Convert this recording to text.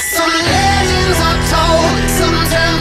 Some legends are told, sometimes.